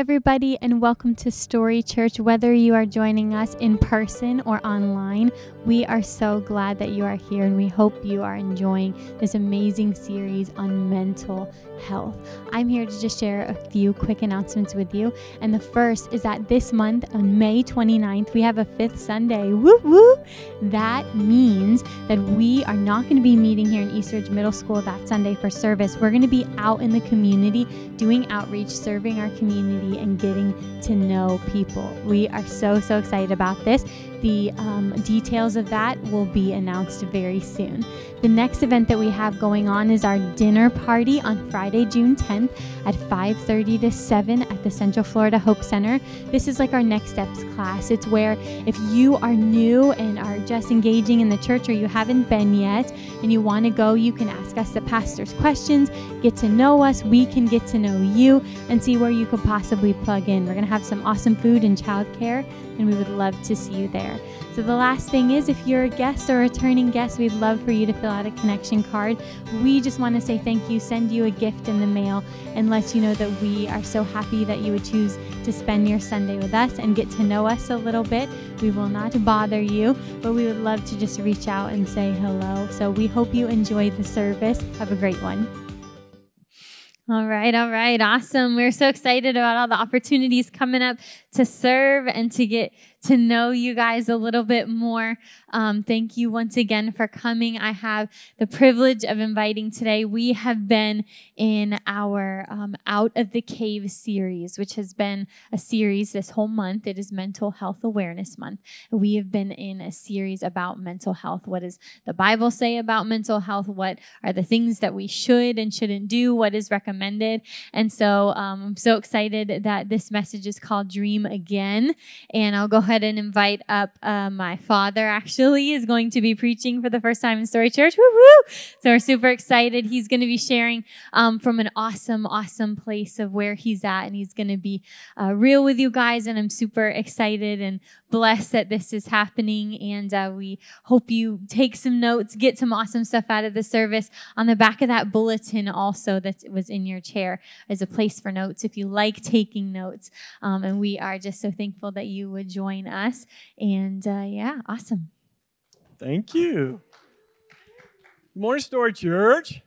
everybody, and welcome to Story Church. Whether you are joining us in person or online, we are so glad that you are here, and we hope you are enjoying this amazing series on mental health. I'm here to just share a few quick announcements with you. And the first is that this month, on May 29th, we have a fifth Sunday. Woo woo! That means that we are not going to be meeting here in Eastridge Middle School that Sunday for service. We're going to be out in the community doing outreach, serving our community, and getting to know people. We are so, so excited about this. The um, details of that will be announced very soon. The next event that we have going on is our dinner party on Friday, June 10th at 5:30 to 7 at the Central Florida Hope Center. This is like our next steps class. It's where if you are new and are just engaging in the church or you haven't been yet and you want to go, you can ask us the pastor's questions, get to know us, we can get to know you and see where you could possibly plug in. We're going to have some awesome food and childcare and we would love to see you there. So, the last thing is if you're a guest or a returning guest, we'd love for you to fill out a connection card. We just want to say thank you, send you a gift in the mail, and let you know that we are so happy that you would choose to spend your Sunday with us and get to know us a little bit. We will not bother you, but we would love to just reach out and say hello. So, we hope you enjoyed the service. Have a great one. All right, all right, awesome. We're so excited about all the opportunities coming up to serve and to get to know you guys a little bit more. Um, thank you once again for coming. I have the privilege of inviting today. We have been in our um, Out of the Cave series, which has been a series this whole month. It is Mental Health Awareness Month. We have been in a series about mental health. What does the Bible say about mental health? What are the things that we should and shouldn't do? What is recommended? And so um, I'm so excited that this message is called Dream Again. And I'll go ahead and invite up uh, my father, actually, is going to be preaching for the first time in Story Church. Woo! So we're super excited. He's going to be sharing um, from an awesome, awesome place of where he's at, and he's going to be uh, real with you guys. And I'm super excited and blessed that this is happening. And uh, we hope you take some notes, get some awesome stuff out of the service. On the back of that bulletin, also, that was in your chair, is a place for notes if you like taking notes. Um, and we are just so thankful that you would join us. And uh, yeah, awesome. Thank you. Good morning, Story Church.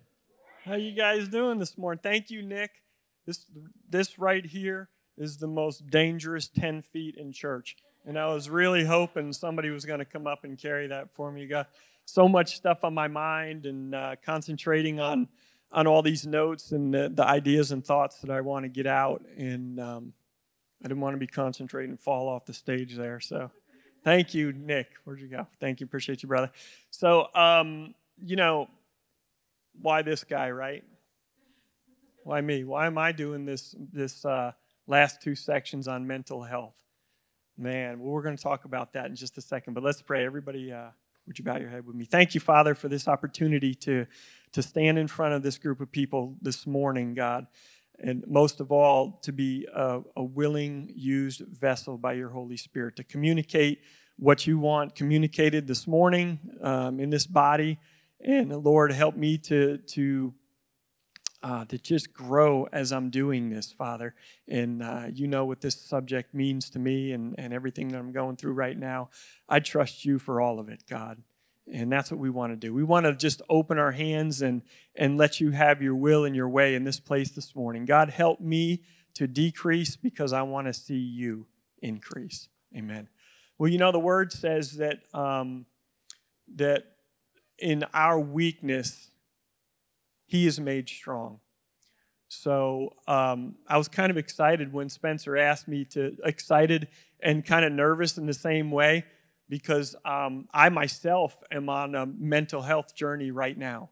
How you guys doing this morning? Thank you, Nick. This this right here is the most dangerous 10 feet in church. And I was really hoping somebody was going to come up and carry that for me. You got so much stuff on my mind and uh, concentrating on on all these notes and the, the, ideas and thoughts that I want to get out. And um, I didn't want to be concentrating and fall off the stage there. So thank you, Nick. Where'd you go? Thank you. Appreciate you, brother. So, um, you know, why this guy, right? Why me? Why am I doing this, this uh, last two sections on mental health? Man, well, we're going to talk about that in just a second, but let's pray. Everybody, uh, would you bow your head with me? Thank you, Father, for this opportunity to, to stand in front of this group of people this morning, God and most of all, to be a, a, willing, used vessel by your Holy Spirit to communicate what you want communicated this morning um, in this body. And Lord, help me to to uh, to just grow as I'm doing this, Father. And uh, you know what this subject means to me and, and everything that I'm going through right now. I trust you for all of it, God. And that's what we want to do. We want to just open our hands and, and let you have your will and your way in this place this morning. God, help me to decrease because I want to see you increase. Amen. Well, you know, the word says that, um, that in our weakness, he is made strong. So um, I was kind of excited when Spencer asked me to, excited and kind of nervous in the same way because um, I myself am on a mental health journey right now.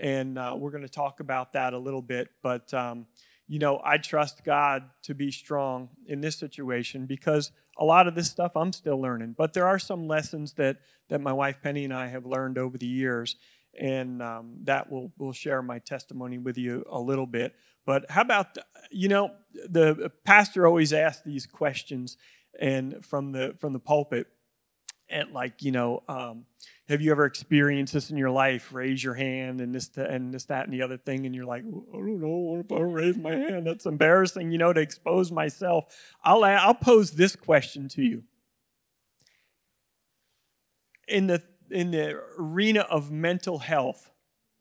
And uh, we're going to talk about that a little bit. But, um, you know, I trust God to be strong in this situation because a lot of this stuff I'm still learning. But there are some lessons that, that my wife Penny and I have learned over the years. And um, that will will share my testimony with you a little bit. But how about, you know, the pastor always asks these questions and from the from the pulpit and like you know um, have you ever experienced this in your life? Raise your hand and this and this that and the other thing and you're like i don't know if i raise my hand? That's embarrassing you know to expose myself. I'll i'll pose this question to you. In the in the arena of mental health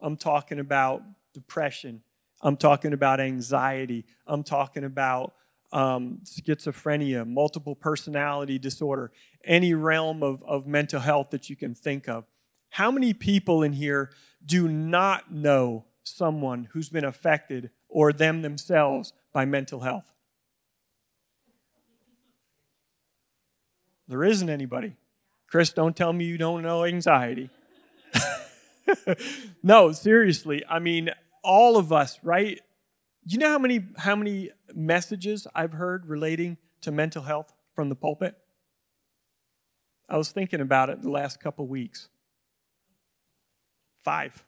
i'm talking about depression i'm talking about anxiety i'm talking about um, schizophrenia, multiple personality disorder, any realm of, of mental health that you can think of. How many people in here do not know someone who's been affected or them themselves by mental health? There isn't anybody. Chris, don't tell me you don't know anxiety. no, seriously. I mean, all of us, right? You know how many how many messages I've heard relating to mental health from the pulpit? I was thinking about it the last couple weeks. Five.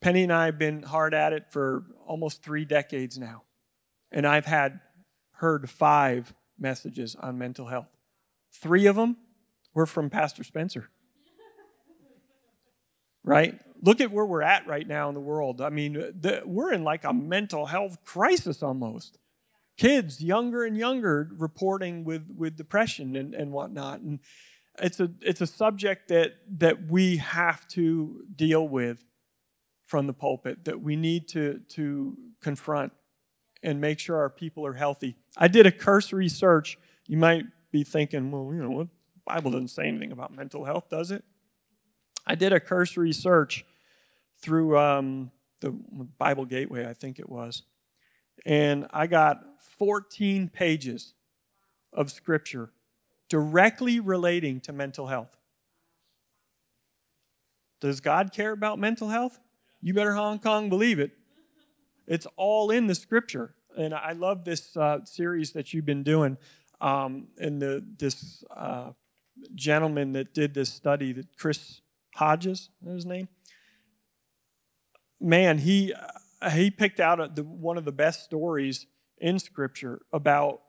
Penny and I have been hard at it for almost three decades now. And I've had heard five messages on mental health. Three of them were from Pastor Spencer. Right? look at where we're at right now in the world. I mean, the, we're in like a mental health crisis almost. Kids, younger and younger, reporting with, with depression and, and whatnot. And it's a, it's a subject that, that we have to deal with from the pulpit, that we need to, to confront and make sure our people are healthy. I did a cursory search. You might be thinking, well, you know, what Bible doesn't say anything about mental health, does it? I did a cursory search through um, the Bible Gateway, I think it was. And I got 14 pages of scripture directly relating to mental health. Does God care about mental health? You better Hong Kong believe it. It's all in the scripture. And I love this uh, series that you've been doing. Um, the, this uh, gentleman that did this study, that Chris Hodges, his name, man, he he picked out a, the, one of the best stories in Scripture about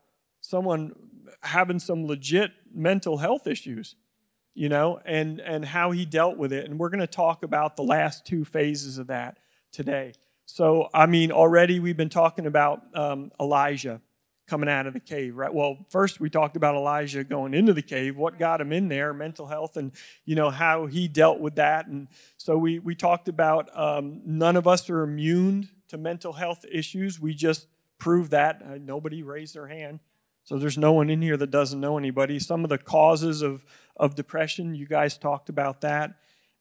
someone having some legit mental health issues, you know, and and how he dealt with it. And we're going to talk about the last two phases of that today. So, I mean, already we've been talking about um, Elijah coming out of the cave, right? Well, first we talked about Elijah going into the cave, what got him in there, mental health, and you know how he dealt with that. And so we we talked about um, none of us are immune to mental health issues. We just proved that. Uh, nobody raised their hand, so there's no one in here that doesn't know anybody. Some of the causes of of depression, you guys talked about that.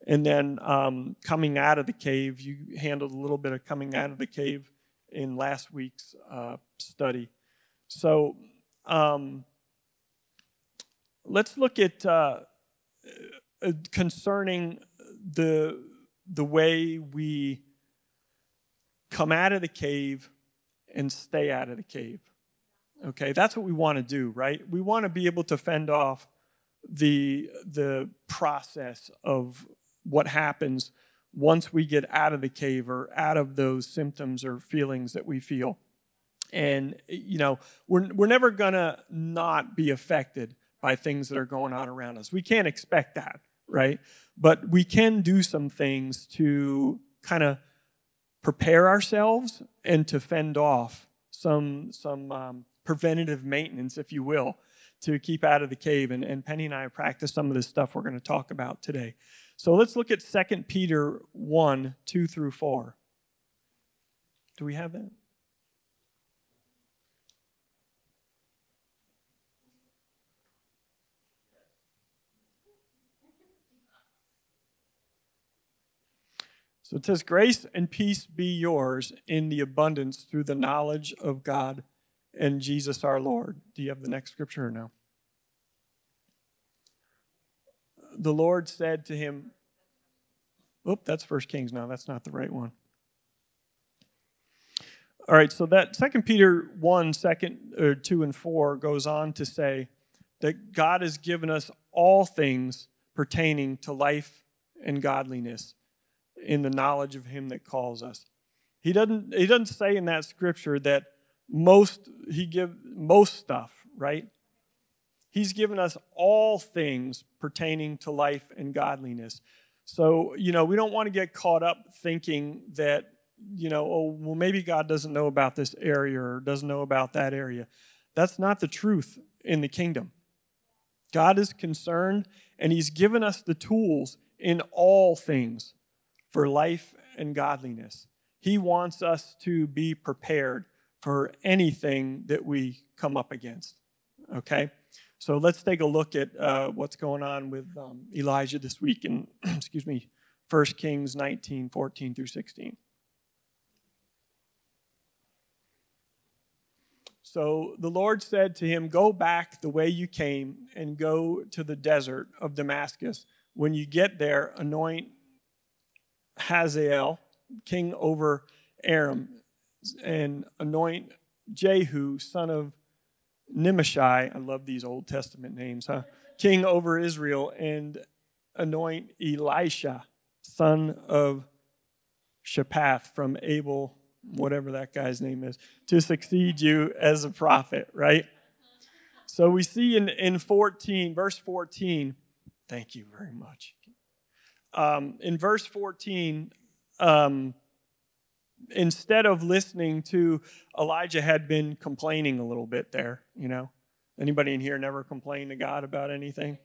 And then um, coming out of the cave, you handled a little bit of coming out of the cave in last week's uh, study. So um, let's look at uh, uh, concerning the the way we come out of the cave and stay out of the cave. Okay, that's what we want to do, right? We want to be able to fend off the the process of what happens once we get out of the cave or out of those symptoms or feelings that we feel and you know we're, we're never gonna not be affected by things that are going on around us. We can't expect that right? But we can do some things to kind of prepare ourselves and to fend off some some um, preventative maintenance if you will to keep out of the cave. And, and penny and i practiced some of this stuff we're going to talk about today. So let's look at 2 peter 1 2 through 4 do we have that So it says, Grace and peace be yours in the abundance through the knowledge of God and Jesus our Lord. Do you have the next scripture or no? The Lord said to him, Oop, that's First Kings now. That's not the right one. All right, so that Second Peter 1, second, or 2 and 4 goes on to say that God has given us all things pertaining to life and godliness in the knowledge of him that calls us. He doesn't, he doesn't say in that scripture that most he give most stuff, right? He's given us all things pertaining to life and godliness. So, you know, we don't want to get caught up thinking that, you know, oh, well, maybe God doesn't know about this area or doesn't know about that area. That's not the truth in the kingdom. God is concerned and He's given us the tools in all things for life and godliness. He wants us to be prepared for anything that we come up against. Okay? So let's take a look at uh, what's going on with um, Elijah this week in, excuse me, 1 Kings 19, 14 through 16. So the Lord said to him, Go back the way you came and go to the desert of Damascus. When you get there, anoint Hazael, king over Aram, and anoint Jehu, son of Nimshi. I love these Old Testament names, huh? King over Israel, and anoint Elisha, son of Shaphat from Abel, whatever that guy's name is, to succeed you as a prophet, right? So we see in, in 14, verse 14, thank you very much. Um, in verse 14, um, instead of listening to Elijah had been complaining a little bit there, you know. Anybody in here never complained to God about anything?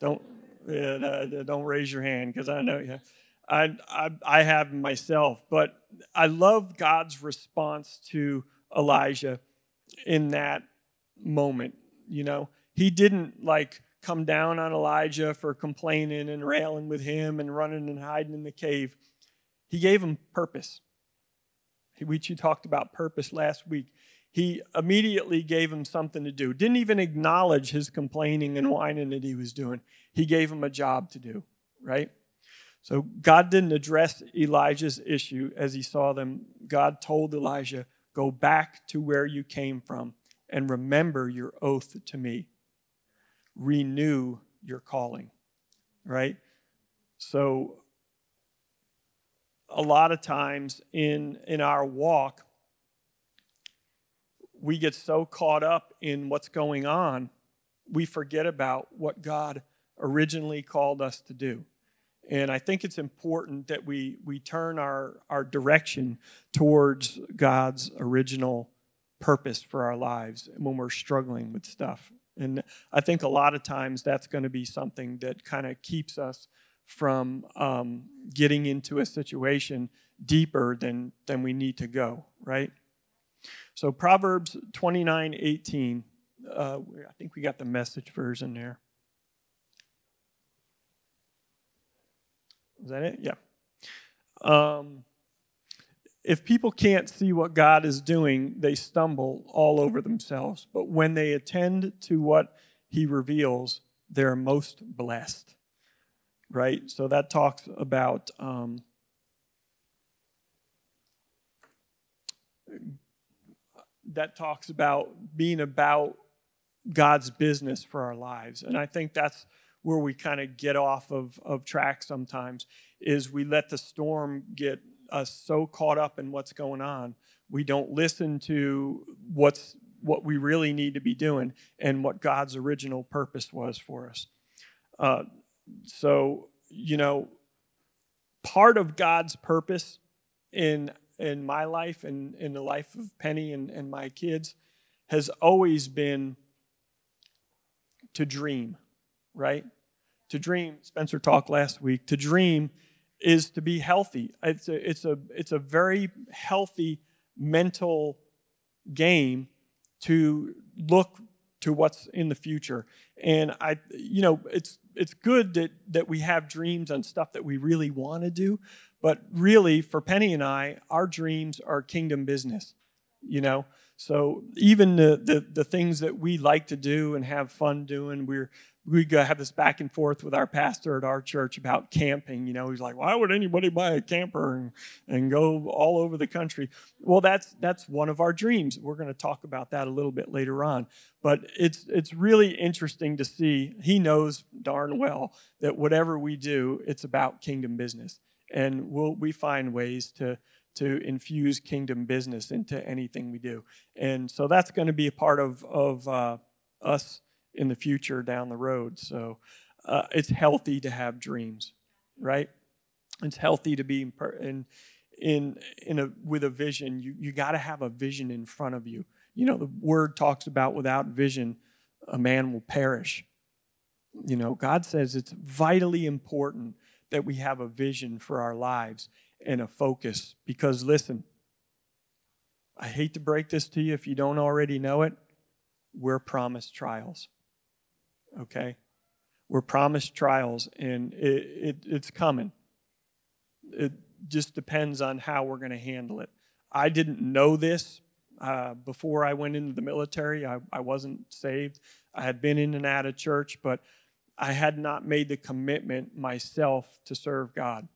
Don't uh, don't raise your hand because I know you. I, I I have myself, but I love God's response to Elijah in that moment. You know, he didn't like come down on Elijah for complaining and railing with him and running and hiding in the cave. He gave him purpose. We talked about purpose last week. He immediately gave him something to do. Didn't even acknowledge his complaining and whining that he was doing. He gave him a job to do, right? So God didn't address Elijah's issue as he saw them. God told Elijah, Go back to where you came from and remember your oath to me. Renew your calling, right? So a lot of times in, in our walk, we get so caught up in what's going on, we forget about what God originally called us to do. And I think it's important that we, we turn our, our direction towards God's original purpose for our lives when we're struggling with stuff. And I think a lot of times that's going to be something that kind of keeps us from um, getting into a situation deeper than, than we need to go, right? So Proverbs 29 18, uh, I think we got the message version there. Is that it? Yeah. Um, if people can't see what God is doing, they stumble all over themselves. But when they attend to what He reveals, they're most blessed right? So that talks about um, that talks about being about God's business for our lives, and I think that's where we kind of get off of, of track sometimes is we let the storm get us so caught up in what's going on we don't listen to what's what we really need to be doing and what god's original purpose was for us uh, so, you know, part of God's purpose in in my life and in the life of Penny and, and my kids has always been to dream, right? To dream, Spencer talked last week, to dream is to be healthy. It's a, it's a, it's a very healthy mental game to look to what's in the future. And I, you know, it's it's good that that we have dreams on stuff that we really want to do, but really for Penny and I, our dreams are kingdom business. You know, so even the, the, the things that we like to do and have fun doing, we're we have this back and forth with our pastor at our church about camping. You know, he's like, "Why would anybody buy a camper and, and go all over the country?" Well, that's that's one of our dreams. We're going to talk about that a little bit later on. But it's it's really interesting to see. He knows darn well that whatever we do, it's about kingdom business, and we'll we find ways to to infuse kingdom business into anything we do. And so that's going to be a part of of uh, us in the future down the road. So uh, it's healthy to have dreams, right? It's healthy to be in, in in in a with a vision. You you got to have a vision in front of you. You know the word talks about without vision, a man will perish. You know God says it's vitally important that we have a vision for our lives and a focus because listen, I hate to break this to you if you don't already know it. We're promised trials. Okay? We're promised trials, and it, it, it's coming. It just depends on how we're going to handle it. I didn't know this uh, before I went into the military. I, I wasn't saved. I had been in and out of church, but I had not made the commitment myself to serve God.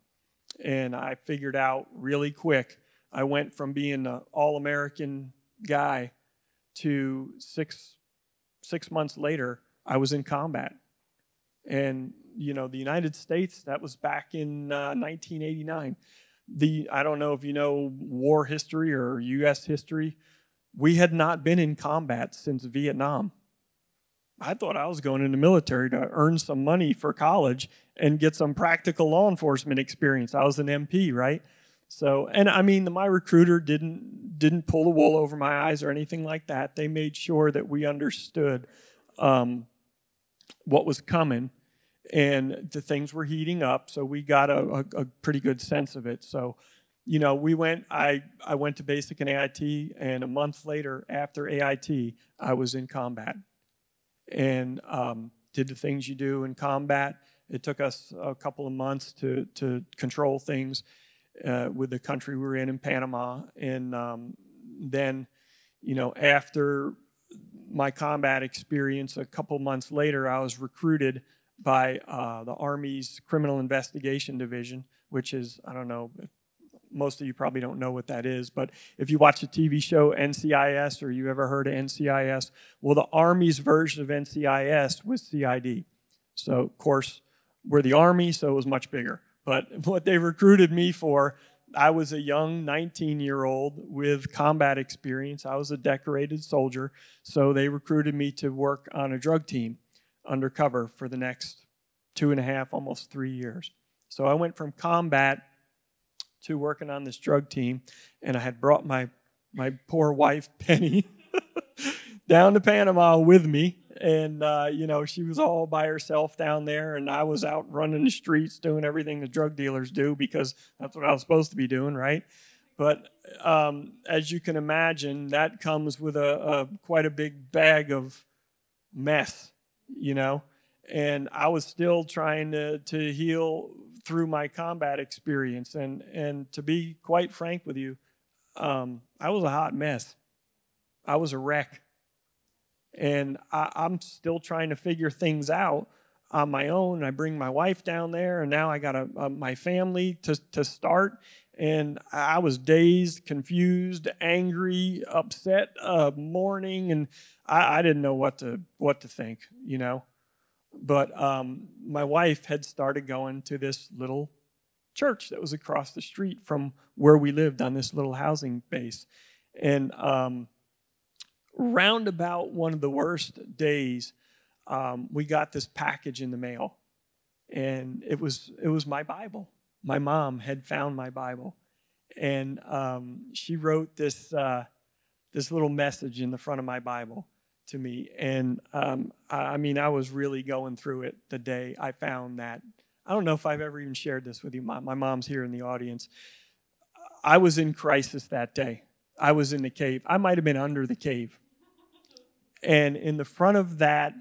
And I figured out really quick I went from being an all American guy to six, six months later, I was in combat. And, you know, the United States, that was back in uh, 1989. The, I don't know if you know war history or U.S. history. We had not been in combat since Vietnam. I thought I was going in the military to earn some money for college and get some practical law enforcement experience. I was an MP, right? So, and I mean, my recruiter didn't didn't pull the wool over my eyes or anything like that. They made sure that we understood um, what was coming, and the things were heating up. So we got a, a, a, pretty good sense of it. So, you know, we went. I I went to basic and AIT, and a month later, after AIT, I was in combat, and um, did the things you do in combat. It took us a couple of months to to control things uh, with the country we were in in Panama. And um, then, you know, after my combat experience, a couple months later, I was recruited by uh, the Army's Criminal Investigation Division, which is, I don't know, most of you probably don't know what that is, but if you watch the TV show NCIS or you ever heard of NCIS, well, the Army's version of NCIS was CID. So, of course, we're the Army, so it was much bigger. But what they recruited me for, I was a young 19 year old with combat experience. I was a decorated soldier. So they recruited me to work on a drug team undercover for the next two and a half, almost three years. So I went from combat to working on this drug team, and I had brought my, my poor wife, Penny, down to Panama with me and uh, you know she was all by herself down there and i was out running the streets doing everything the drug dealers do because that's what i was supposed to be doing right? But um, as you can imagine that comes with a, a quite a big bag of mess you know? And i was still trying to, to heal through my combat experience and and to be quite frank with you um, i was a hot mess. I was a wreck and I, am still trying to figure things out on my own. I bring my wife down there, and now I got a, a, my family to, to start. And I was dazed, confused, angry, upset, uh, mourning, and I, I, didn't know what to what to think, you know. But um, my wife had started going to this little church that was across the street from where we lived on this little housing base, and um, roundabout one of the worst days, um, we got this package in the mail, and it was it was my Bible. My mom had found my Bible, and um, she wrote this uh, this little message in the front of my Bible to me. And um, I, I mean, I was really going through it the day I found that. I don't know if I've ever even shared this with you. My, my mom's here in the audience. I was in crisis that day. I was in the cave. I might have been under the cave. And in the front of that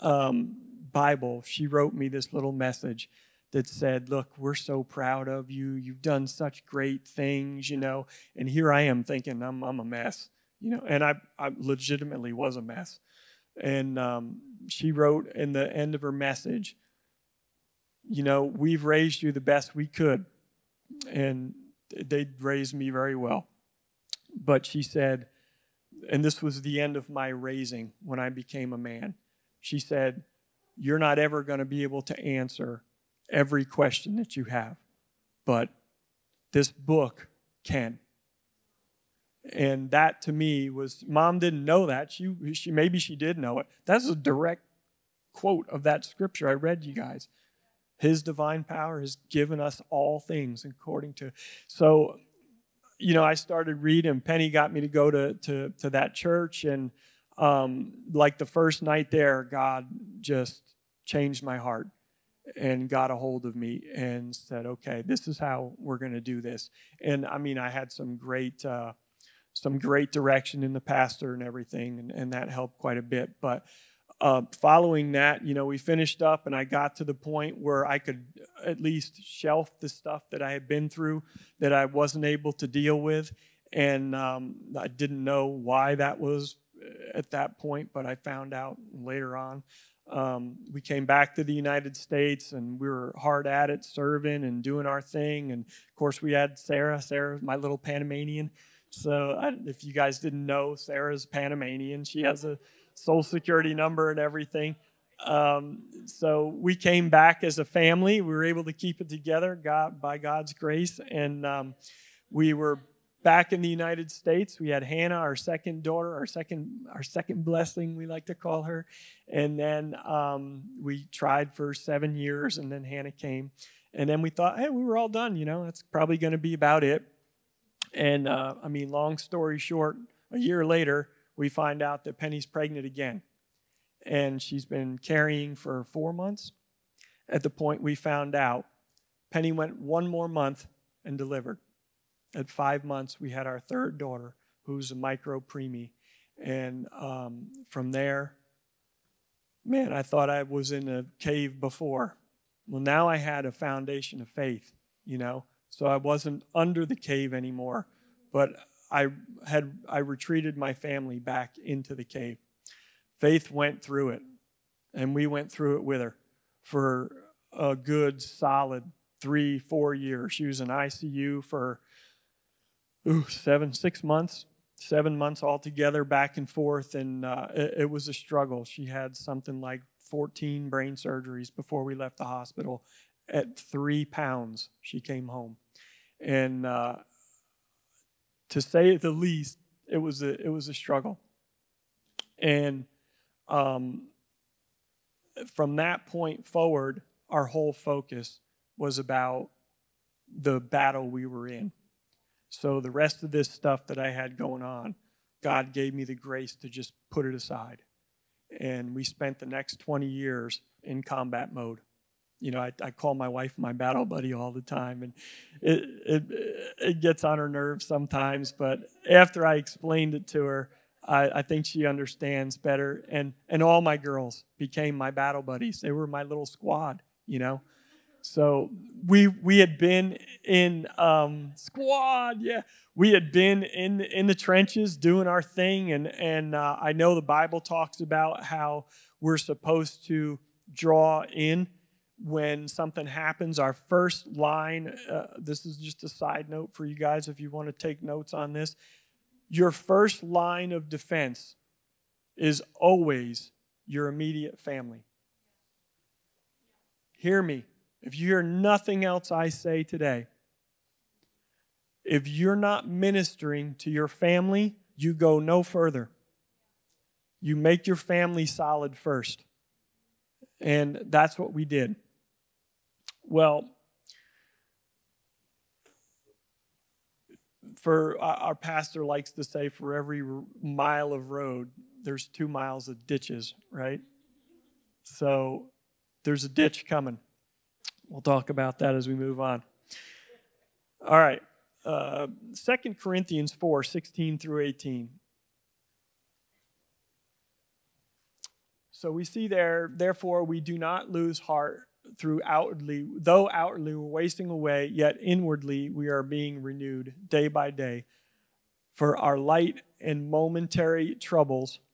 um, Bible, she wrote me this little message that said, Look, we're so proud of you. You've done such great things, you know. And here I am thinking, I'm, I'm a mess, you know. And I, I legitimately was a mess. And um, she wrote in the end of her message, You know, we've raised you the best we could. And they raised me very well. But she said, and this was the end of my raising when I became a man. She said, You're not ever going to be able to answer every question that you have, but this book can. And that to me was, mom didn't know that. She, she maybe she did know it. That's a direct quote of that scripture I read you guys. His divine power has given us all things according to. So, you know, I started reading. Penny got me to go to to, to that church, and um, like the first night there, God just changed my heart and got a hold of me and said, "Okay, this is how we're going to do this." And I mean, I had some great, uh, some great direction in the pastor and everything, and, and that helped quite a bit. But uh, following that, you know, we finished up, and I got to the point where I could at least shelf the stuff that I had been through that I wasn't able to deal with, and um, I didn't know why that was at that point, but I found out later on. Um, we came back to the United States and we were hard at it, serving and doing our thing. And of course, we had Sarah. Sarah, my little Panamanian. So I, if you guys didn't know, Sarah's Panamanian. She has a social security number and everything. Um, so we came back as a family. We were able to keep it together, God by God's grace, and um, we were back in the United States, we had Hannah, our second daughter, our second our second blessing, we like to call her, and then um, we tried for seven years, and then Hannah came, and then we thought, hey, we were all done. You know, that's probably going to be about it. And uh, I mean, long story short, a year later, we find out that Penny's pregnant again, and she's been carrying for four months. At the point we found out, Penny went one more month and delivered at five months, we had our third daughter, who's a micro preemie. And um, from there, man, I thought I was in a cave before. Well, now I had a foundation of faith, you know, so I wasn't under the cave anymore, but I had I retreated my family back into the cave. Faith went through it, and we went through it with her for a good solid three, four years. She was in ICU for ooh, seven, six months, seven months altogether, back and forth, and uh, it, it, was a struggle. She had something like 14 brain surgeries before we left the hospital. At three pounds, she came home, and uh, to say the least, it was a it was a struggle. And um, from that point forward, our whole focus was about the battle we were in so the rest of this stuff that I had going on, God gave me the grace to just put it aside. And we spent the next 20 years in combat mode. You know, I, I call my wife my battle buddy all the time, and it, it, it gets on her nerves sometimes. But after I explained it to her, I, I think she understands better. And, and all my girls became my battle buddies. They were my little squad, you know. So we we had been in um, squad, yeah. We had been in in the trenches doing our thing, and and uh, I know the Bible talks about how we're supposed to draw in when something happens. Our first line. Uh, this is just a side note for you guys if you want to take notes on this. Your first line of defense is always your immediate family. Hear me if you hear nothing else I say today, if you're not ministering to your family, you go no further. You make your family solid first. And that's what we did. Well, for our pastor likes to say for every mile of road there's two miles of ditches right so there's a ditch coming We'll talk about that as we move on. All right. Uh, 2 Corinthians 4 16 through 18. So we see there, therefore, we do not lose heart through outwardly, though outwardly we're wasting away, yet inwardly we are being renewed day by day. For our light and momentary troubles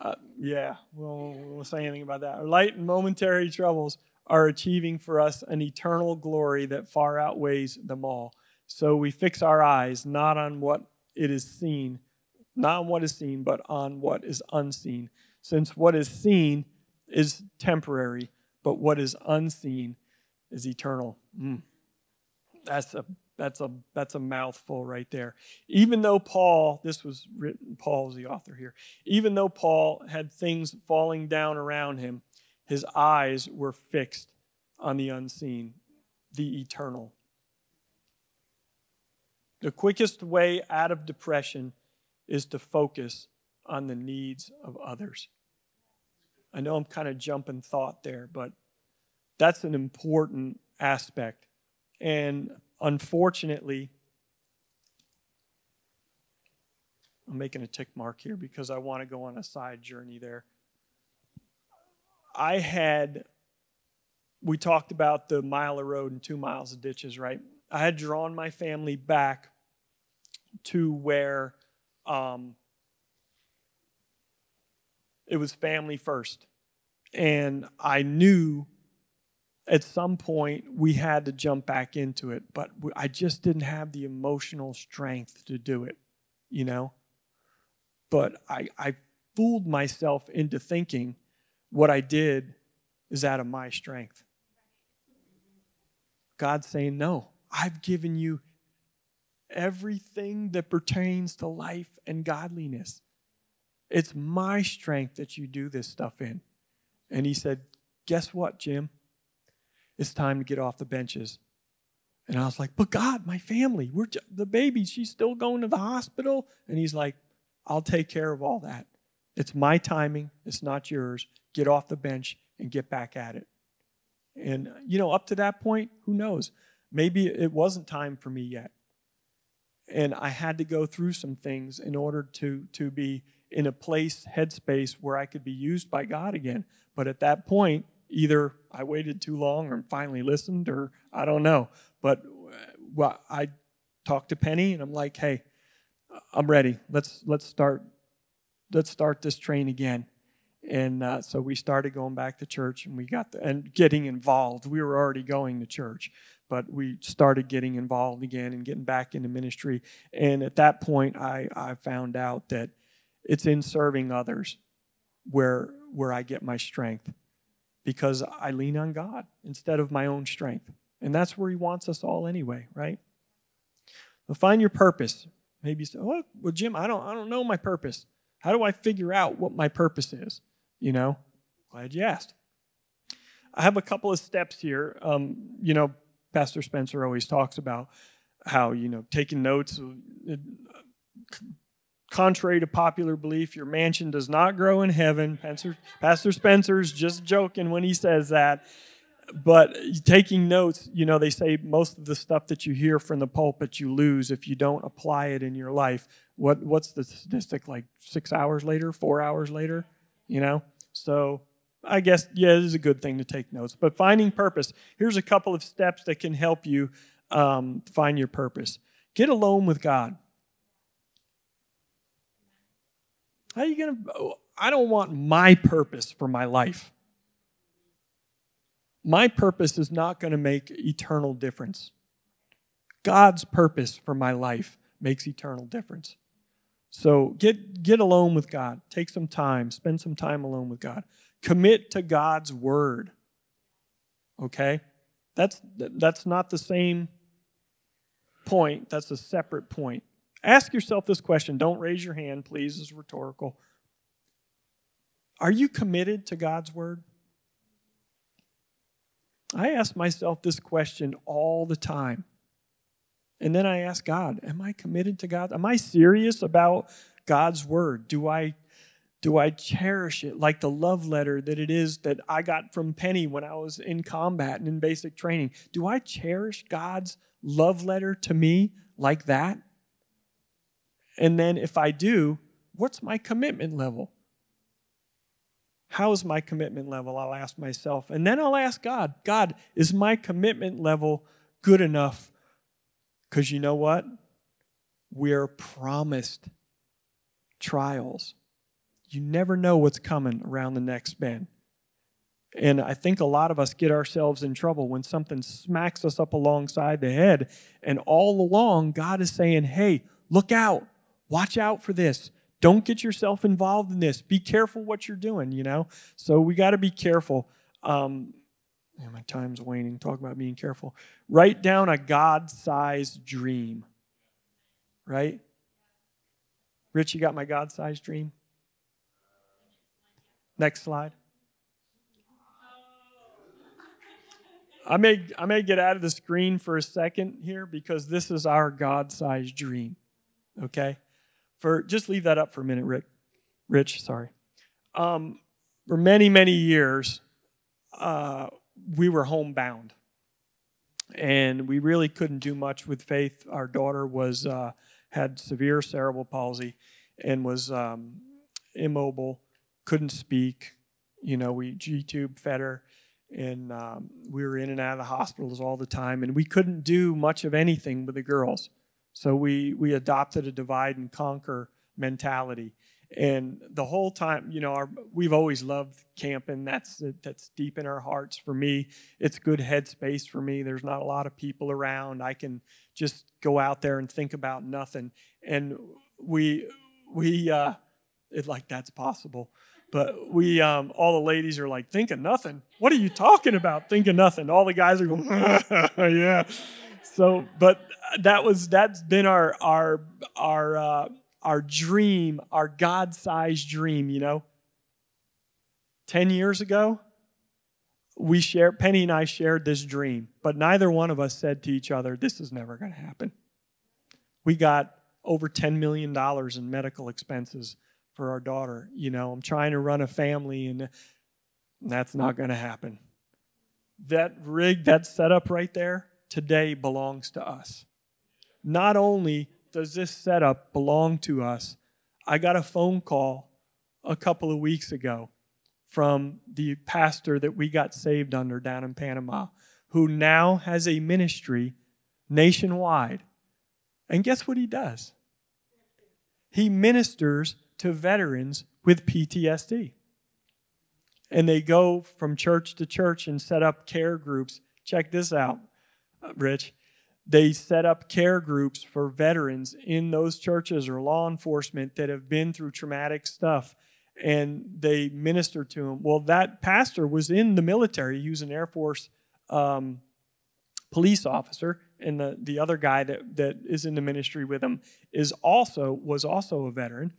Uh, yeah, we'll, we'll say anything about that. Our light and momentary troubles are achieving for us an eternal glory that far outweighs them all. So we fix our eyes not on what it is seen, not on what is seen, but on what is unseen. Since what is seen is temporary, but what is unseen is eternal. Mm. That's a That's a that's a mouthful right there. Even though Paul, this was written, Paul's the author here. Even though Paul had things falling down around him, his eyes were fixed on the unseen, the eternal. The quickest way out of depression is to focus on the needs of others. I know I'm kind of jumping thought there, but that's an important aspect. And unfortunately, I'm making a tick mark here because I want to go on a side journey there. I had, we talked about the mile of road and two miles of ditches, right? I had drawn my family back to where um, it was family first. And I knew at some point we had to jump back into it, but I just didn't have the emotional strength to do it, you know? But I, I fooled myself into thinking what I did is out of my strength. God's saying, No, I've given you everything that pertains to life and godliness. It's my strength that you do this stuff in. And he said, Guess what, Jim? It's time to get off the benches. And I was like, But God, my family, we're the baby, she's still going to the hospital. And he's like, I'll take care of all that. It's my timing, it's not yours. Get off the bench and get back at it. And, you know, up to that point, who knows? Maybe it wasn't time for me yet. And I had to go through some things in order to, to be in a place, headspace, where I could be used by God again. But at that point, either I waited too long or finally listened, or I don't know. But well, I talked to Penny and I'm like, hey, I'm ready. Let's let's start let's start this train again. And uh, so we started going back to church, and we got the, and getting involved. We were already going to church, but we started getting involved again and getting back into ministry. And at that point, I I found out that it's in serving others where where I get my strength because I lean on God instead of my own strength. And that's where He wants us all anyway, right? So find your purpose. Maybe you say, oh, well, Jim, I don't, I don't know my purpose. How do I figure out what my purpose is? You know, glad you asked. I have a couple of steps here. Um, you know, Pastor Spencer always talks about how, you know, taking notes, uh, contrary to popular belief, your mansion does not grow in heaven. Pastor, Pastor Spencer's just joking when he says that. But taking notes, you know, they say most of the stuff that you hear from the pulpit you lose if you don't apply it in your life. What what's the statistic like? Six hours later, four hours later, you know. So I guess yeah, it is a good thing to take notes. But finding purpose. Here's a couple of steps that can help you um, find your purpose. Get alone with God. How are you going to? I don't want my purpose for my life. My purpose is not going to make eternal difference. God's purpose for my life makes eternal difference. So get, get alone with God. Take some time. Spend some time alone with God. Commit to God's word. Okay? That's, that's not the same point, that's a separate point. Ask yourself this question. Don't raise your hand, please. It's rhetorical. Are you committed to God's word? I ask myself this question all the time. And then I ask God, am I committed to God? Am I serious about God's word? Do I do I cherish it like the love letter that it is that I got from Penny when I was in combat and in basic training? Do I cherish God's love letter to me like that? And then if I do, what's my commitment level? How is my commitment level? I'll ask myself. And then I'll ask God God, is my commitment level good enough? Because you know what? We're promised trials. You never know what's coming around the next bend. And I think a lot of us get ourselves in trouble when something smacks us up alongside the head. And all along, God is saying, hey, look out. Watch out for this. Don't get yourself involved in this. Be careful what you're doing, you know? So we got to be careful. Um, Man, my time's waning. Talk about being careful. Write down a God sized dream. Right? Rich, you got my God sized dream? Next slide. I may, I may get out of the screen for a second here because this is our God sized dream. Okay? For just leave that up for a minute, Rick. Rich, sorry. Um, for many, many years, uh, we were homebound. And we really couldn't do much with faith. Our daughter was uh, had severe cerebral palsy and was um, immobile, couldn't speak. You know, we G tube fed her, and um, we were in and out of the hospitals all the time, and we couldn't do much of anything with the girls. So we we adopted a divide and conquer mentality, and the whole time, you know, our, we've always loved camping. That's that's deep in our hearts. For me, it's good headspace for me. There's not a lot of people around. I can just go out there and think about nothing. And we we uh, it like that's possible. But we um, all the ladies are like thinking nothing. What are you talking about? Thinking nothing. All the guys are going, yeah. So, but that was that's been our our our. Uh, our dream, our God sized dream, you know. 10 years ago, we shared, Penny and I shared this dream, but neither one of us said to each other, This is never going to happen. We got over $10 million in medical expenses for our daughter. You know, I'm trying to run a family, and that's not going to happen. That rig, that setup right there, today belongs to us. Not only does this setup belong to us? I got a phone call a couple of weeks ago from the pastor that we got saved under down in Panama, who now has a ministry nationwide. And guess what he does? He ministers to veterans with PTSD. And they go from church to church and set up care groups. Check this out, Rich. They set up care groups for veterans in those churches or law enforcement that have been through traumatic stuff and they minister to them. Well, that pastor was in the military. He was an Air Force um, police officer, and the, the other guy that, that is in the ministry with him is also was also a veteran,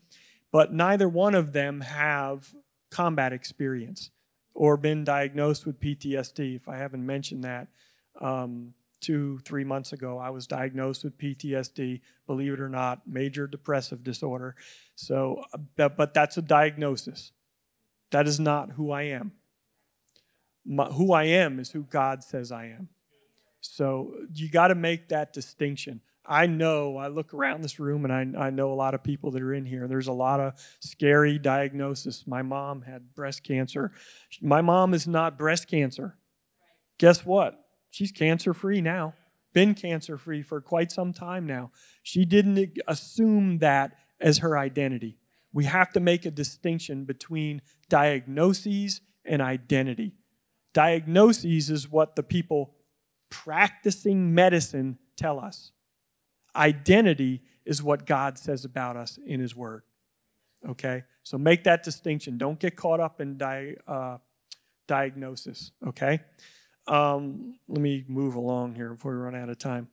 but neither one of them have combat experience or been diagnosed with PTSD. If I haven't mentioned that, um, two, three months ago, I was diagnosed with PTSD, believe it or not, major depressive disorder. So, but, but that's a diagnosis. That is not who I am. My, who I am is who God says I am. So you got to make that distinction. I know, I look around this room and I, I know a lot of people that are in here. There's a lot of scary diagnosis. My mom had breast cancer. My mom is not breast cancer. Guess what? She's cancer free now, been cancer free for quite some time now. She didn't assume that as her identity. We have to make a distinction between diagnoses and identity. Diagnoses is what the people practicing medicine tell us. Identity is what God says about us in His Word. Okay? So make that distinction. Don't get caught up in di- uh, diagnosis. Okay? Um, let me move along here before we run out of time.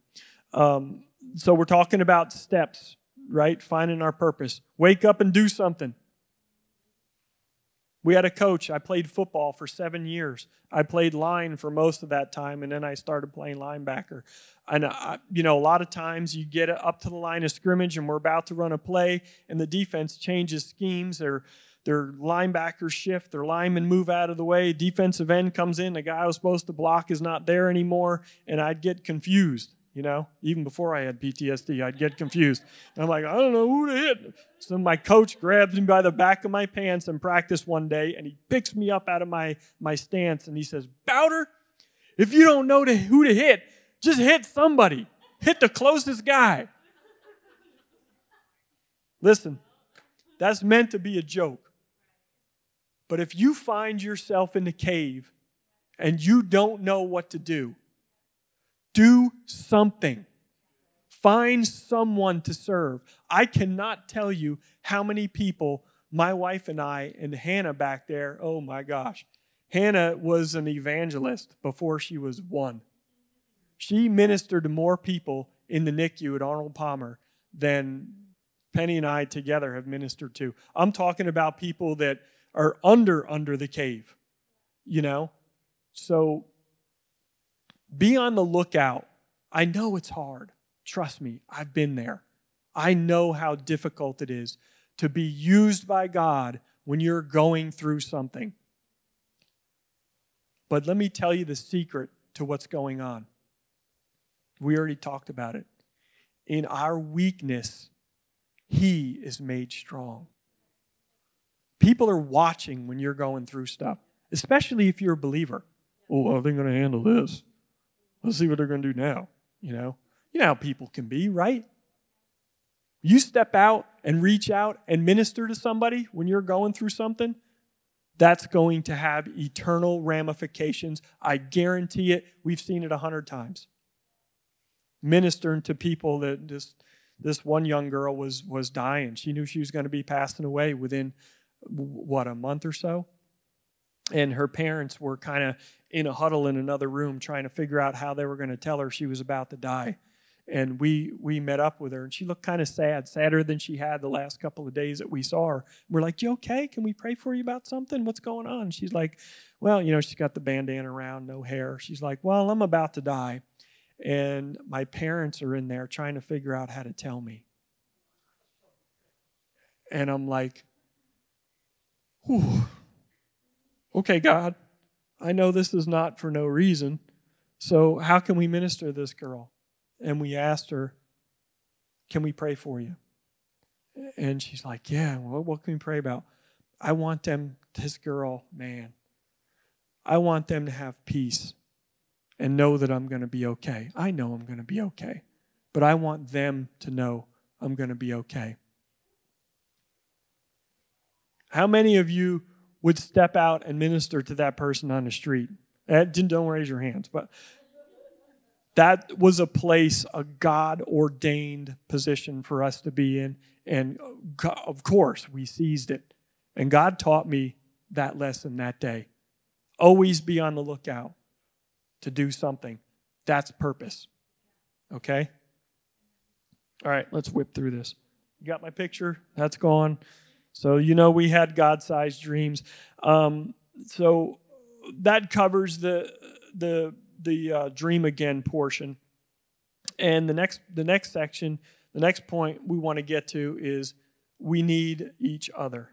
Um, so we're talking about steps, right? Finding our purpose. Wake up and do something. We had a coach. I played football for seven years. I played line for most of that time, and then I started playing linebacker. And I, you know, a lot of times you get up to the line of scrimmage, and we're about to run a play, and the defense changes schemes. They're their linebackers shift, their linemen move out of the way, defensive end comes in, the guy I was supposed to block is not there anymore, and I'd get confused. You know, even before I had PTSD, I'd get confused. And I'm like, I don't know who to hit. So my coach grabs me by the back of my pants in practice one day, and he picks me up out of my, my stance, and he says, Bowder, if you don't know to, who to hit, just hit somebody. Hit the closest guy. Listen, that's meant to be a joke. But if you find yourself in the cave and you don't know what to do, do something. Find someone to serve. I cannot tell you how many people my wife and I and Hannah back there, oh my gosh. Hannah was an evangelist before she was one. She ministered to more people in the NICU at Arnold Palmer than Penny and I together have ministered to. I'm talking about people that are under under the cave, you know? So be on the lookout. I know it's hard. Trust me, I've been there. I know how difficult it is to be used by God when you're going through something. But let me tell you the secret to what's going on. We already talked about it. In our weakness, He is made strong. People are watching when you're going through stuff, especially if you're a believer. Oh, are they going to handle this? Let's see what they're going to do now. You know, you know how people can be, right? You step out and reach out and minister to somebody when you're going through something, that's going to have eternal ramifications. I guarantee it. We've seen it a hundred times. Ministering to people that this this one young girl was was dying. She knew she was going to be passing away within what a month or so, and her parents were kind of in a huddle in another room trying to figure out how they were going to tell her she was about to die. And we we met up with her and she looked kind of sad sadder than she had the last couple of days that we saw her. We're like you okay? Can we pray for you about something? What's going on? She's like well you know she's got the bandana around no hair. She's like well i'm about to die. And my parents are in there trying to figure out how to tell me. And i'm like Whew. okay god i know this is not for no reason so how can we minister this girl and we asked her, Can we pray for you? And she's like, Yeah, well, what can we pray about? I want them, this girl, man, I want them to have peace and know that I'm going to be okay. I know I'm going to be okay, but I want them to know I'm going to be okay. How many of you would step out and minister to that person on the street? Eh, don't raise your hands, but that was a place, a God ordained position for us to be in. And of course, we seized it. And God taught me that lesson that day. Always be on the lookout to do something. That's purpose. Okay? All right, let's whip through this. You got my picture? That's gone. So, you know, we had God sized dreams. Um, so that covers the, the the uh, dream again portion. And the next the next section, the next point we want to get to is we need each other.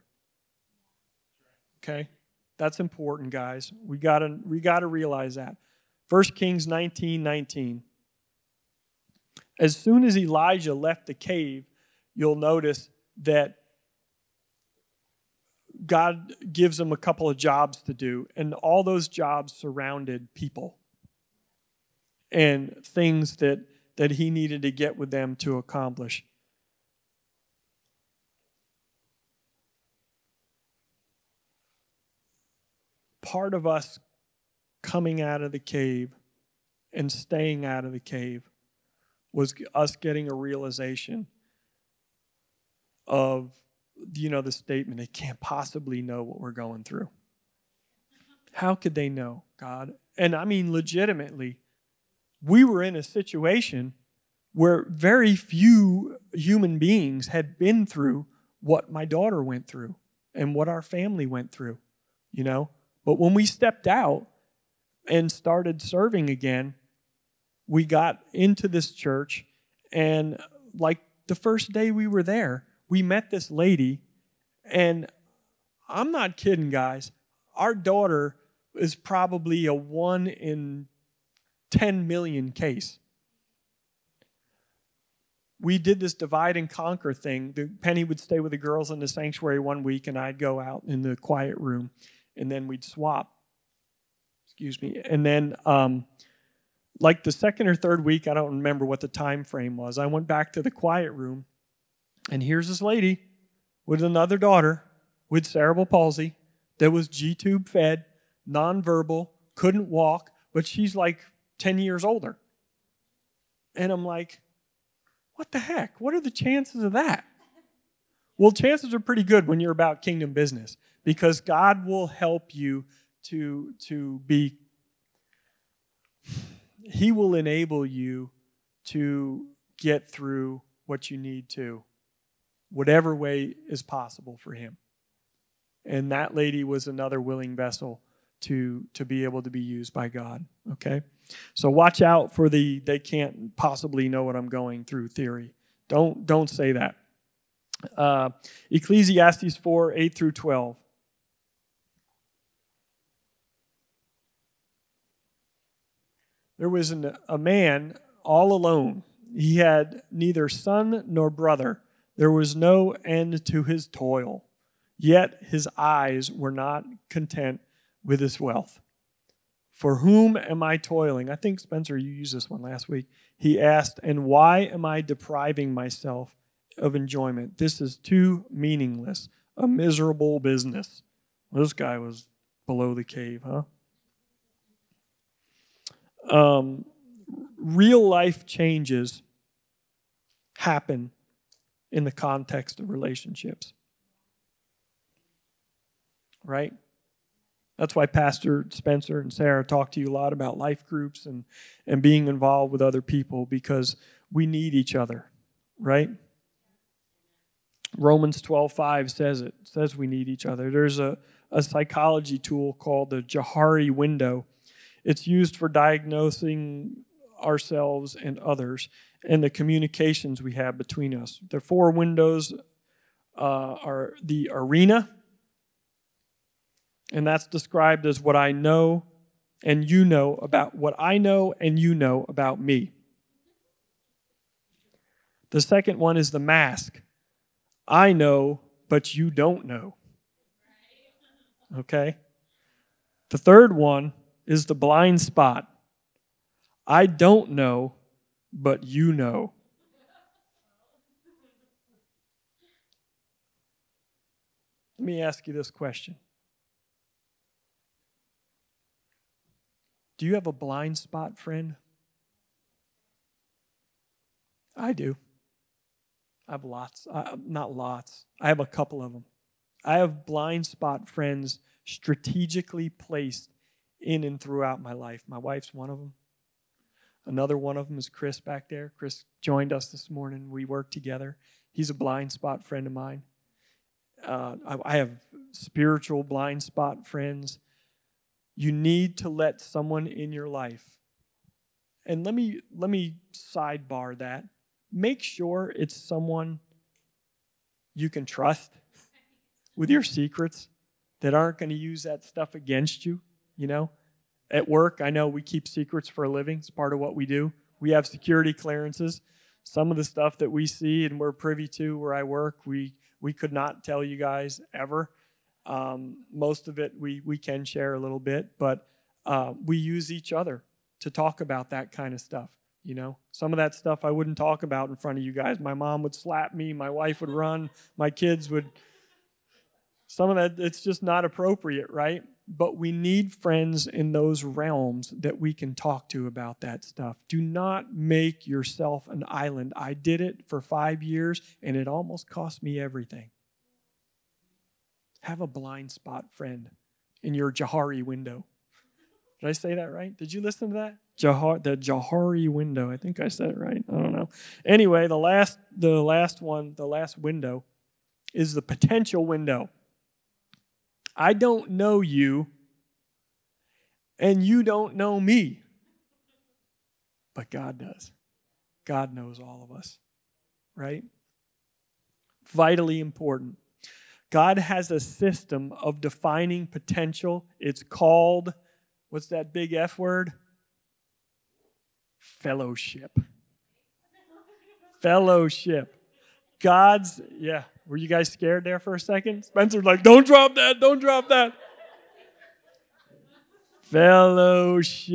Okay? That's important, guys. We gotta we gotta realize that. 1 Kings 19, 19. As soon as Elijah left the cave, you'll notice that God gives him a couple of jobs to do, and all those jobs surrounded people and things that, that he needed to get with them to accomplish. Part of us coming out of the cave and staying out of the cave was us getting a realization of you know the statement they can't possibly know what we're going through how could they know god and i mean legitimately we were in a situation where very few human beings had been through what my daughter went through and what our family went through, you know? But when we stepped out and started serving again, we got into this church, and like the first day we were there, we met this lady, and I'm not kidding, guys. Our daughter is probably a one in 10 million case. We did this divide and conquer thing. The, Penny would stay with the girls in the sanctuary one week, and I'd go out in the quiet room, and then we'd swap. Excuse me. And then, um, like the second or third week, I don't remember what the time frame was. I went back to the quiet room, and here's this lady with another daughter with cerebral palsy that was G tube fed, nonverbal, couldn't walk, but she's like 10 years older. And I'm like, what the heck? What are the chances of that? Well, chances are pretty good when you're about kingdom business because God will help you to, to be, He will enable you to get through what you need to, whatever way is possible for Him. And that lady was another willing vessel to, to be able to be used by God. Okay? So watch out for the they can't possibly know what I'm going through theory. Don't, don't say that. Uh, Ecclesiastes 4 8 through 12. There was an, a man all alone. He had neither son nor brother. There was no end to his toil. Yet his eyes were not content with his wealth. For whom am I toiling? I think, Spencer, you used this one last week. He asked, And why am I depriving myself of enjoyment? This is too meaningless, a miserable business. Well, this guy was below the cave, huh? Um, real life changes happen in the context of relationships. Right? That's why Pastor Spencer and Sarah talk to you a lot about life groups and, and being involved with other people because we need each other, right? Romans 12:5 says it. Says we need each other. There's a, a psychology tool called the Johari window. It's used for diagnosing ourselves and others and the communications we have between us. The four windows uh, are the arena, and that's described as what I know and you know about what I know and you know about me. The second one is the mask. I know, but you don't know. Okay? The third one is the blind spot. I don't know, but you know. Let me ask you this question Do you have a blind spot, friend? I do. I have lots. Uh, not lots. I have a couple of them. I have blind spot friends strategically placed in and throughout my life. My wife's one of them. Another one of them is Chris back there. Chris joined us this morning. We work together. He's a blind spot friend of mine. Uh, I, I have spiritual blind spot friends you need to let someone in your life. And let me let me sidebar that. Make sure it's someone you can trust with your secrets that aren't going to use that stuff against you, you know? At work, I know we keep secrets for a living. It's part of what we do. We have security clearances. Some of the stuff that we see and we're privy to where I work, we we could not tell you guys ever. Um, most of it we, we can share a little bit, but uh, we use each other to talk about that kind of stuff. You know, some of that stuff I wouldn't talk about in front of you guys. My mom would slap me, my wife would run, my kids would. Some of that, it's just not appropriate, right? But we need friends in those realms that we can talk to about that stuff. Do not make yourself an island. I did it for five years and it almost cost me everything. Have a blind spot friend in your Johari window. Did I say that right? Did you listen to that? Jahar, the Johari window. I think I said it right. I don't know. Anyway, the last, the last one, the last window is the potential window. I don't know you, and you don't know me. But God does. God knows all of us, right? Vitally important. God has a system of defining potential. It's called, what's that big F word? Fellowship. Fellowship. God's, yeah. Were you guys scared there for a second? Spencer's like, don't drop that, don't drop that. Fellowship.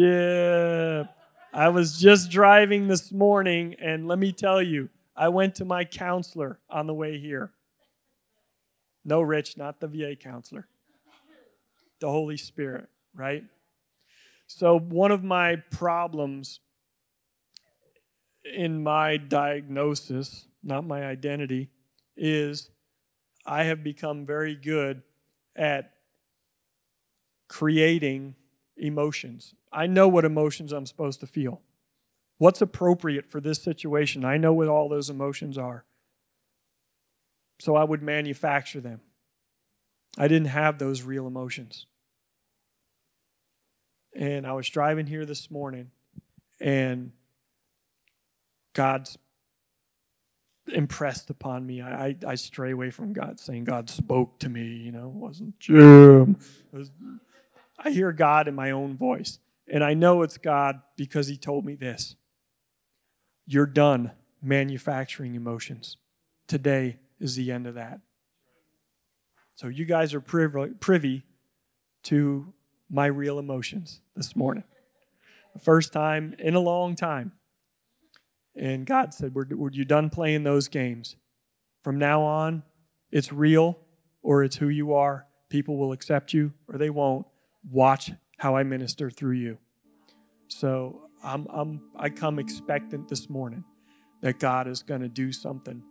I was just driving this morning, and let me tell you, I went to my counselor on the way here. No, Rich, not the VA counselor. The Holy Spirit, right? So, one of my problems in my diagnosis, not my identity, is I have become very good at creating emotions. I know what emotions I'm supposed to feel. What's appropriate for this situation? I know what all those emotions are. So I would manufacture them. I didn't have those real emotions. And I was driving here this morning, and God's impressed upon me. I, I, I, stray away from God saying God spoke to me, you know, it wasn't Jim. It was, I hear God in my own voice. And I know it's God because He told me this. You're done manufacturing emotions. Today is the end of that. So you guys are privy to my real emotions this morning. The first time in a long time. And God said, Were, were you done playing those games? From now on, it's real or it's who you are. People will accept you or they won't. Watch how I minister through you. So I'm, I'm, I come expectant this morning that God is going to do something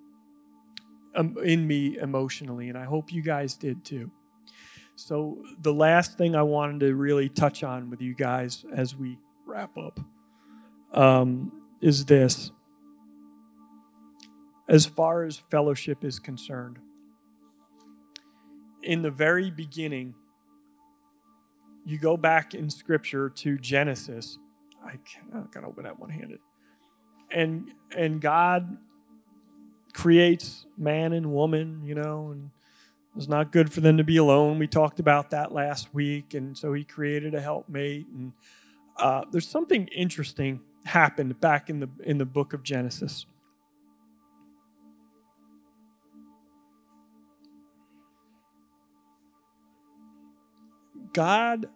um, in me emotionally, and I hope you guys did too. So, the last thing I wanted to really touch on with you guys as we wrap up um, is this. As far as fellowship is concerned, in the very beginning, you go back in Scripture to Genesis. I can't, gotta open that one handed. And and God creates man and woman, you know, and it's not good for them to be alone. We talked about that last week, and so he created a helpmate. And uh, there's something interesting happened back in the in the book of Genesis. God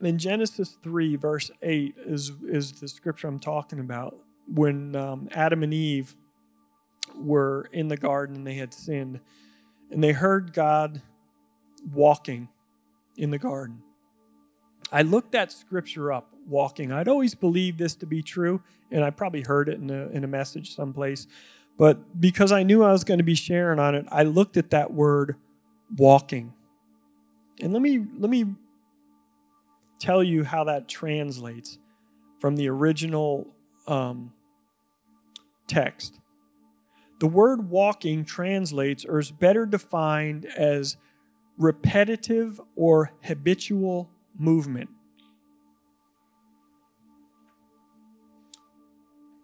in Genesis 3, verse 8 is, is the scripture I'm talking about. When um, Adam and Eve were in the garden and they had sinned, and they heard God walking in the garden. I looked that scripture up, walking. I'd always believed this to be true, and I probably heard it in a, in a message someplace. But because I knew I was going to be sharing on it, I looked at that word walking. And let me let me tell you how that translates from the original um, text. The word walking translates or is better defined as repetitive or habitual movement.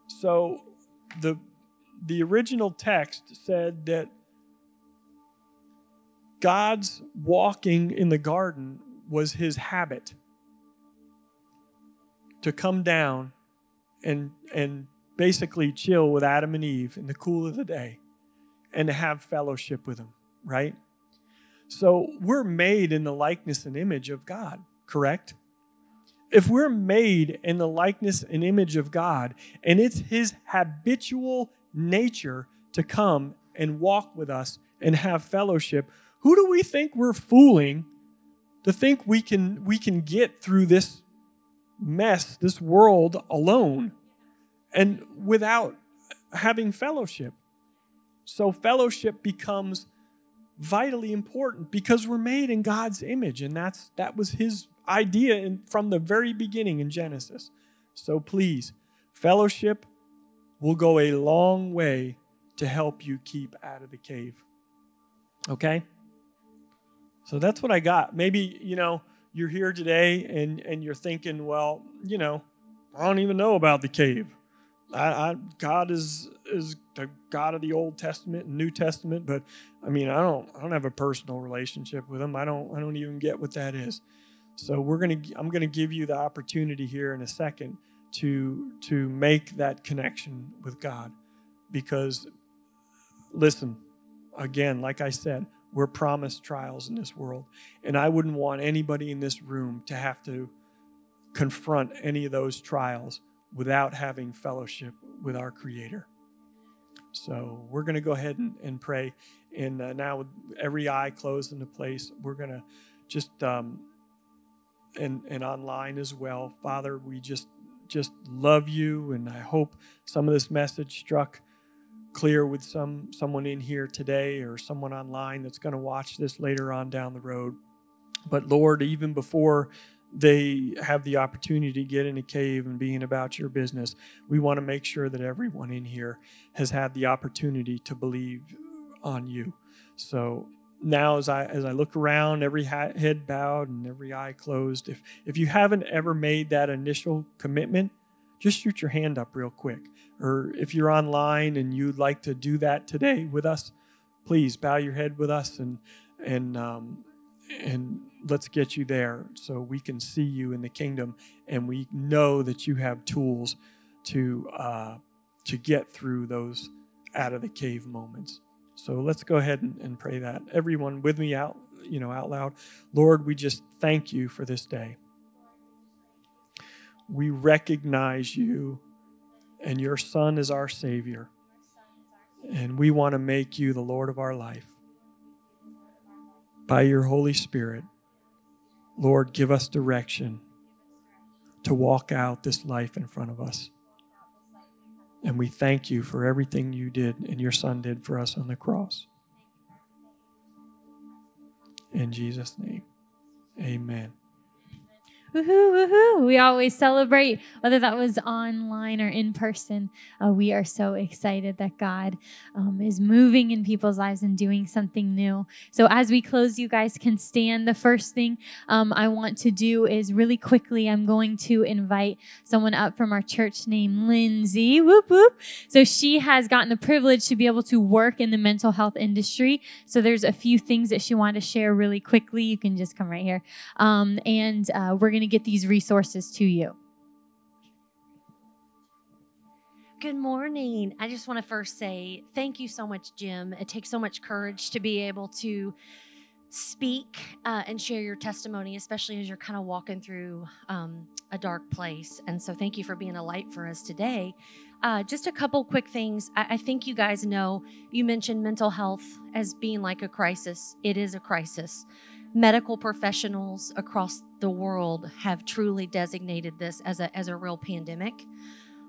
So the the original text said that God's walking in the garden was his habit to come down and and basically chill with Adam and Eve in the cool of the day and to have fellowship with them, right? So we're made in the likeness and image of God, correct? If we're made in the likeness and image of God, and it's His habitual nature to come and walk with us and have fellowship, who do we think we're fooling to think we can we can get through this mess, this world alone? and without having fellowship. So, fellowship becomes vitally important because we're made in God's image, and that's that was His idea in, from the very beginning in Genesis. So, please, fellowship will go a long way to help you keep out of the cave. Okay? So that's what I got. Maybe, you know, you're here today and, and you're thinking, well, you know, I don't even know about the cave. I, I, God is is the God of the Old Testament and New Testament, but I mean, I don't I don't have a personal relationship with Him. I don't I don't even get what that is. So we're gonna I'm gonna give you the opportunity here in a second to to make that connection with God, because listen, again, like I said, we're promised trials in this world, and I wouldn't want anybody in this room to have to confront any of those trials without having fellowship with our Creator. So we're going to go ahead and, and pray. And uh, now, with every eye closed into place, we're going to just, um, and, and online as well. Father, we just just love you, and I hope some of this message struck clear with some someone in here today or someone online that's going to watch this later on down the road. But Lord, even before they have the opportunity to get in a cave and being about your business, we want to make sure that everyone in here has had the opportunity to believe on you. So now as I as I look around, every head bowed and every eye closed, if if you haven't ever made that initial commitment, just shoot your hand up real quick. Or if you're online and you'd like to do that today with us, please bow your head with us and and um, and let's get you there so we can see you in the kingdom and we know that you have tools to uh, to get through those out of the cave moments. So let's go ahead and, and pray that. Everyone with me out, you know, out loud. Lord, we just thank you for this day. We recognize you and your Son is our Savior. And we want to make you the Lord of our life. By your Holy Spirit, Lord, give us direction to walk out this life in front of us. And we thank you for everything you did and your Son did for us on the cross. In Jesus' name, amen. Woohoo, woohoo. We always celebrate, whether that was online or in person. Uh, we are so excited that God um, is moving in people's lives and doing something new. So, as we close, you guys can stand. The first thing um, I want to do is really quickly, I'm going to invite someone up from our church named Lindsay. Whoop, whoop. So, she has gotten the privilege to be able to work in the mental health industry. So, there's a few things that she wanted to share really quickly. You can just come right here. Um, and uh, we're going to get these resources to you. Good morning. I just want to first say thank you so much, Jim. It takes so much courage to be able to speak uh, and share your testimony, especially as you're kind of walking through um, a dark place. And so, thank you for being a light for us today. Uh, just a couple quick things. I, I think you guys know you mentioned mental health as being like a crisis. It is a crisis medical professionals across the world have truly designated this as a, as a real pandemic.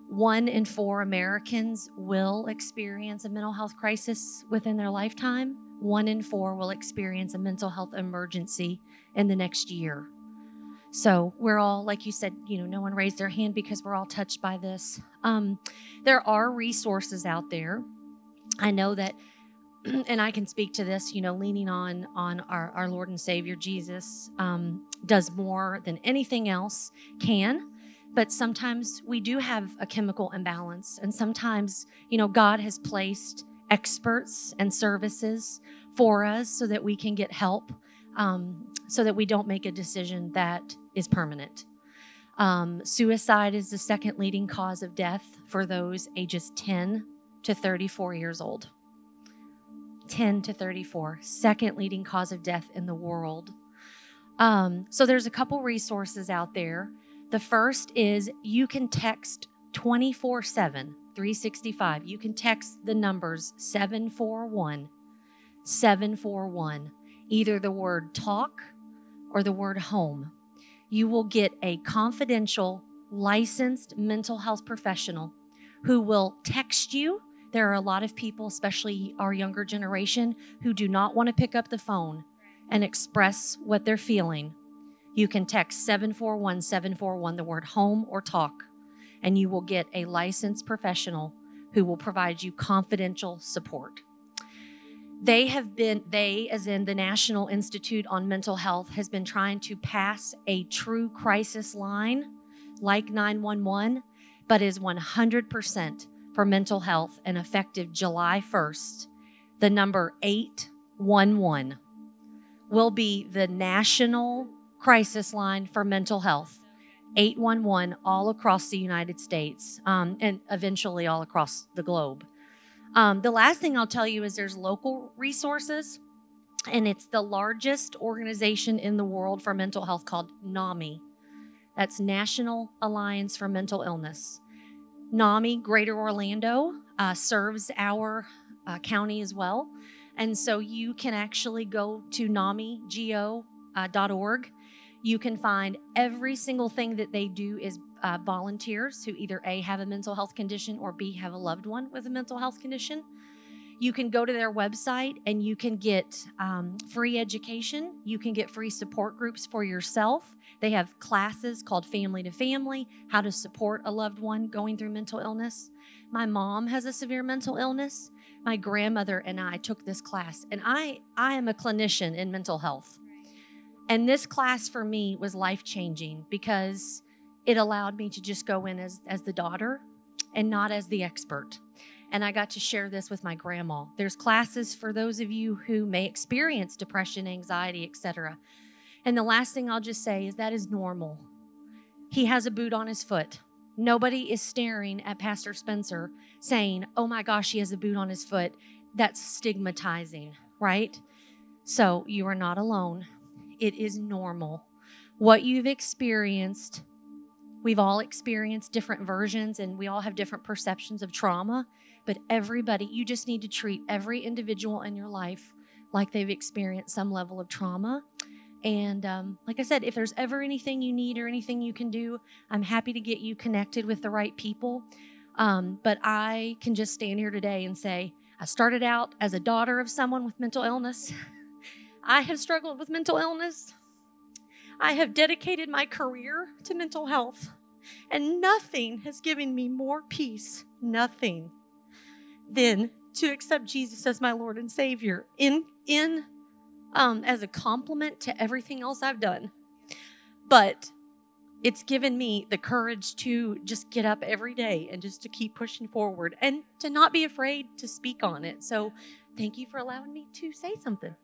One in four Americans will experience a mental health crisis within their lifetime. One in four will experience a mental health emergency in the next year. So we're all, like you said, you know, no one raised their hand because we're all touched by this. Um, there are resources out there. I know that and I can speak to this, you know, leaning on on our, our Lord and Savior Jesus um, does more than anything else can. But sometimes we do have a chemical imbalance, and sometimes, you know, God has placed experts and services for us so that we can get help, um, so that we don't make a decision that is permanent. Um, suicide is the second leading cause of death for those ages 10 to 34 years old. 10 to 34, second leading cause of death in the world. Um, so there's a couple resources out there. The first is you can text 24 7, 365. You can text the numbers 741 741, either the word talk or the word home. You will get a confidential, licensed mental health professional who will text you there are a lot of people, especially our younger generation, who do not want to pick up the phone and express what they're feeling. You can text 741 741 the word home or talk, and you will get a licensed professional who will provide you confidential support. They have been, they, as in the National Institute on Mental Health, has been trying to pass a true crisis line like 911, but is 100% for mental health and effective July 1st, the number 811 will be the national crisis line for mental health. 811 all across the United States um, and eventually all across the globe. Um, the last thing I'll tell you is there's local resources, and it's the largest organization in the world for mental health called NAMI. That's National Alliance for Mental Illness. NAMI Greater Orlando uh, serves our uh, county as well. And so you can actually go to namigo.org. Uh, you can find every single thing that they do is uh, volunteers who either A, have a mental health condition or B, have a loved one with a mental health condition. You can go to their website and you can get um, free education. You can get free support groups for yourself. They have classes called Family to Family, how to support a loved one going through mental illness. My mom has a severe mental illness. My grandmother and I took this class, and I, I am a clinician in mental health. And this class for me was life changing because it allowed me to just go in as, as the daughter and not as the expert. And I got to share this with my grandma. There's classes for those of you who may experience depression, anxiety, etc. And the last thing I'll just say is that is normal. He has a boot on his foot. Nobody is staring at Pastor Spencer saying, oh my gosh, he has a boot on his foot. That's stigmatizing, right? So you are not alone. It is normal. What you've experienced, we've all experienced different versions and we all have different perceptions of trauma, but everybody, you just need to treat every individual in your life like they've experienced some level of trauma. And um, like I said, if there's ever anything you need or anything you can do, I'm happy to get you connected with the right people. Um, but I can just stand here today and say, I started out as a daughter of someone with mental illness. I have struggled with mental illness. I have dedicated my career to mental health, and nothing has given me more peace, nothing, than to accept Jesus as my Lord and Savior in in um, as a complement to everything else I've done. But it's given me the courage to just get up every day and just to keep pushing forward and to not be afraid to speak on it. So, thank you for allowing me to say something.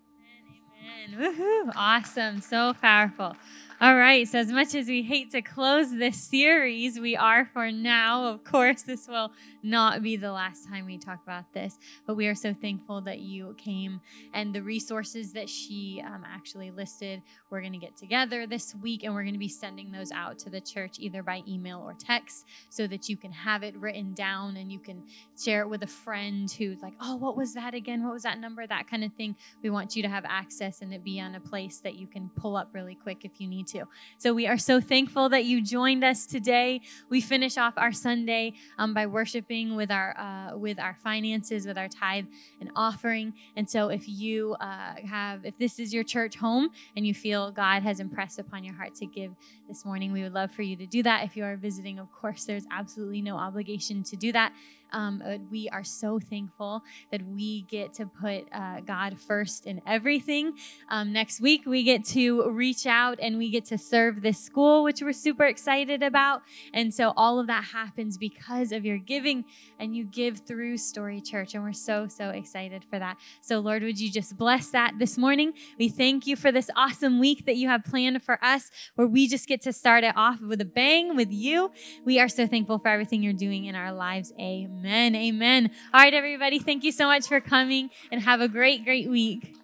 Amen. Woohoo. Awesome. So powerful. All right. So, as much as we hate to close this series, we are for now. Of course, this will not be the last time we talk about this, but we are so thankful that you came and the resources that she um, actually listed. We're going to get together this week and we're going to be sending those out to the church either by email or text so that you can have it written down and you can share it with a friend who's like, oh, what was that again? What was that number? That kind of thing. We want you to have access and it be on a place that you can pull up really quick if you need to. So we are so thankful that you joined us today. We finish off our Sunday um, by worshiping with our uh, with our finances, with our tithe and offering. And so, if you uh, have, if this is your church home and you feel God has impressed upon your heart to give this morning, we would love for you to do that. If you are visiting, of course, there's absolutely no obligation to do that. Um, we are so thankful that we get to put uh, God first in everything. Um, next week, we get to reach out and we get to serve this school, which we're super excited about. And so all of that happens because of your giving and you give through Story Church. And we're so, so excited for that. So, Lord, would you just bless that this morning? We thank you for this awesome week that you have planned for us, where we just get to start it off with a bang with you. We are so thankful for everything you're doing in our lives. Amen. Amen. Amen. All right, everybody. Thank you so much for coming and have a great, great week.